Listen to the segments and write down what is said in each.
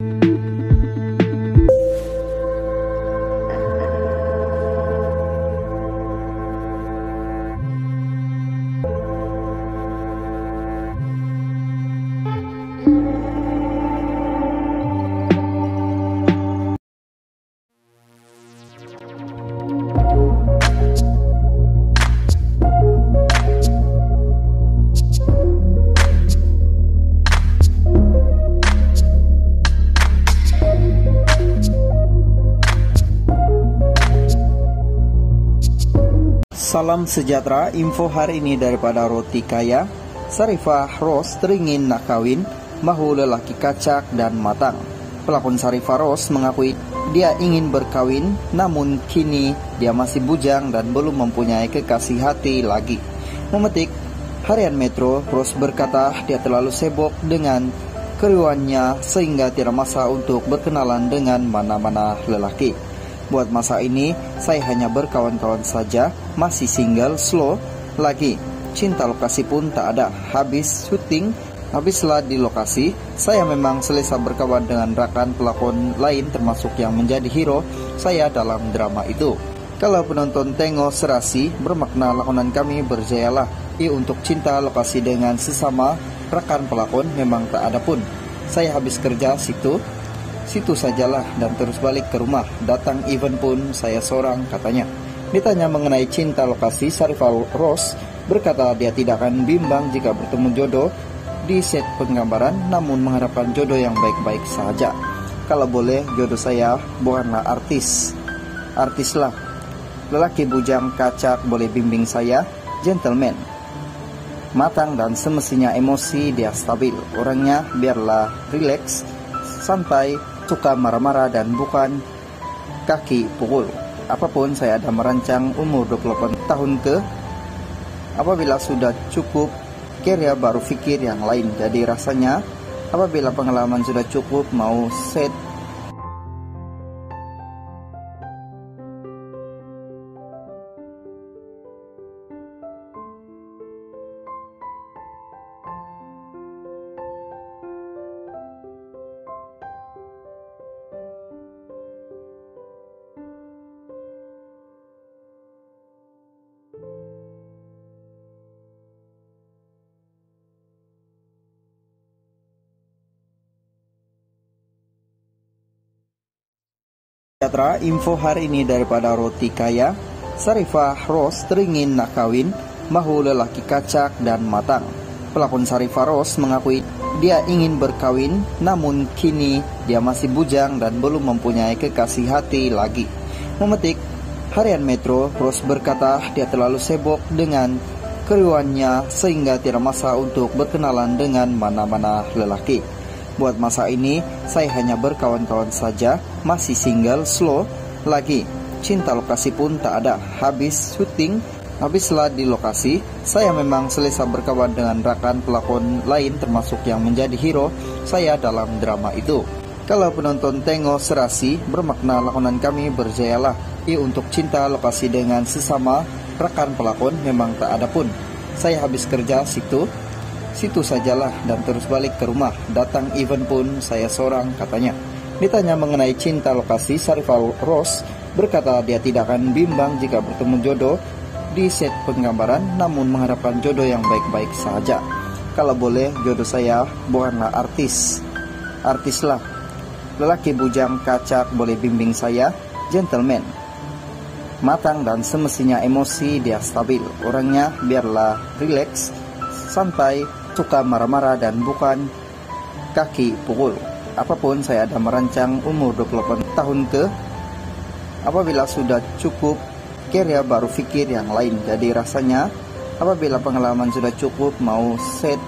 嗯。Salam sejahtera, info hari ini daripada Roti Kaya. Sarifah Ros teringin nak kawin, mahu lelaki kacak dan matang. Pelakon Sarifah Ros mengakui dia ingin berkawin, namun kini dia masih bujang dan belum mempunyai kekasih hati lagi. Memetik Harian Metro, Ros berkata dia terlalu sibuk dengan keriuannya sehingga tidak masa untuk berkenalan dengan mana-mana lelaki. Buat masa ini, saya hanya berkawan-kawan saja, masih single, slow, lagi. Cinta lokasi pun tak ada. Habis syuting, habislah di lokasi, saya memang selesa berkawan dengan rakan pelakon lain termasuk yang menjadi hero saya dalam drama itu. Kalau penonton tengok serasi, bermakna lakonan kami berjayalah. I untuk cinta lokasi dengan sesama rekan pelakon memang tak ada pun. Saya habis kerja situ, Situ sajalah dan terus balik ke rumah. Datang event pun saya seorang katanya. Ditanya mengenai cinta lokasi, Sarifal Ross berkata dia tidak akan bimbang jika bertemu jodoh di set penggambaran namun mengharapkan jodoh yang baik-baik saja. Kalau boleh jodoh saya bukanlah artis. Artislah. Lelaki bujang kacak boleh bimbing saya, gentleman. Matang dan semestinya emosi dia stabil. Orangnya biarlah rileks, santai, suka marah-marah dan bukan kaki pukul. Apa pun saya ada merancang umur 28 tahun ke apabila sudah cukup karya baru pikir yang lain. Jadi rasanya apabila pengalaman sudah cukup mau set sejahtera, info hari ini daripada Roti Kaya. Sarifah Ros teringin nak kawin, mahu lelaki kacak dan matang. Pelakon Sarifah Ros mengakui dia ingin berkawin, namun kini dia masih bujang dan belum mempunyai kekasih hati lagi. Memetik Harian Metro, Ros berkata dia terlalu sibuk dengan keriuannya sehingga tidak masa untuk berkenalan dengan mana-mana lelaki. Buat masa ini, saya hanya berkawan-kawan saja, masih single, slow, lagi. Cinta lokasi pun tak ada. Habis syuting, habislah di lokasi, saya memang selesa berkawan dengan rakan pelakon lain termasuk yang menjadi hero saya dalam drama itu. Kalau penonton tengok serasi, bermakna lakonan kami berjayalah. I untuk cinta lokasi dengan sesama rekan pelakon memang tak ada pun. Saya habis kerja situ, Situ sajalah dan terus balik ke rumah. Datang event pun saya seorang katanya. Ditanya mengenai cinta lokasi, Sarifal Ross berkata dia tidak akan bimbang jika bertemu jodoh di set penggambaran namun mengharapkan jodoh yang baik-baik saja. Kalau boleh jodoh saya bukanlah artis. Artislah. Lelaki bujang kacak boleh bimbing saya, gentleman. Matang dan semestinya emosi dia stabil. Orangnya biarlah rileks, santai, suka marah-marah dan bukan kaki pukul. Apa pun saya ada merancang umur 28 tahun ke apabila sudah cukup karya baru pikir yang lain. Jadi rasanya apabila pengalaman sudah cukup mau set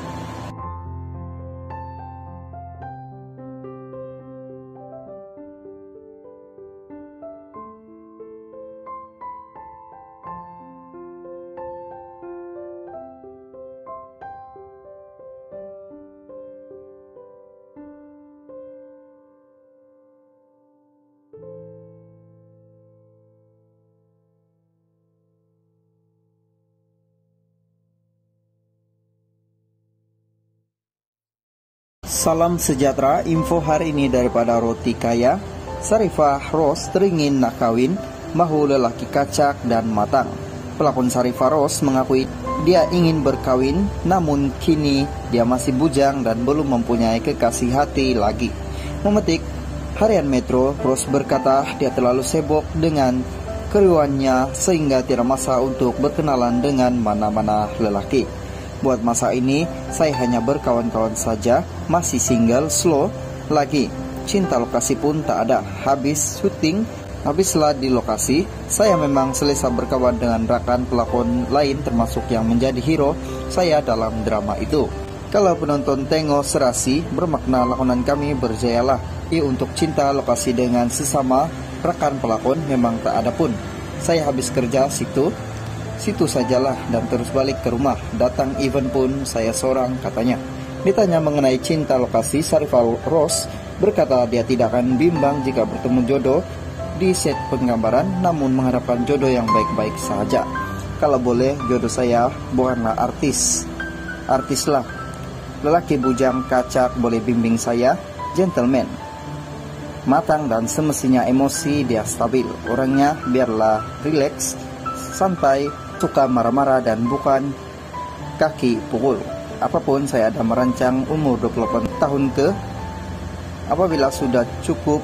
Salam sejahtera, info hari ini daripada Roti Kaya. Sarifah Ros teringin nak kawin, mahu lelaki kacak dan matang. Pelakon Sarifah Ros mengakui dia ingin berkawin, namun kini dia masih bujang dan belum mempunyai kekasih hati lagi. Memetik Harian Metro, Ros berkata dia terlalu sibuk dengan keriuannya sehingga tidak masa untuk berkenalan dengan mana-mana lelaki. Buat masa ini, saya hanya berkawan-kawan saja, masih single, slow, lagi. Cinta lokasi pun tak ada. Habis syuting, habislah di lokasi, saya memang selesa berkawan dengan rakan pelakon lain termasuk yang menjadi hero saya dalam drama itu. Kalau penonton tengok serasi, bermakna lakonan kami berjayalah. I untuk cinta lokasi dengan sesama rekan pelakon memang tak ada pun. Saya habis kerja situ, Situ sajalah dan terus balik ke rumah. Datang event pun saya seorang katanya. Ditanya mengenai cinta lokasi, Sarifal Ross berkata dia tidak akan bimbang jika bertemu jodoh di set penggambaran namun mengharapkan jodoh yang baik-baik saja. Kalau boleh jodoh saya bukanlah artis. Artislah. Lelaki bujang kacak boleh bimbing saya, gentleman. Matang dan semestinya emosi dia stabil. Orangnya biarlah rileks, santai, suka marah-marah dan bukan kaki pukul. Apa pun saya ada merancang umur 28 tahun ke apabila sudah cukup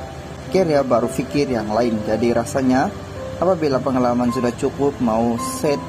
karya baru pikir yang lain. Jadi rasanya apabila pengalaman sudah cukup mau set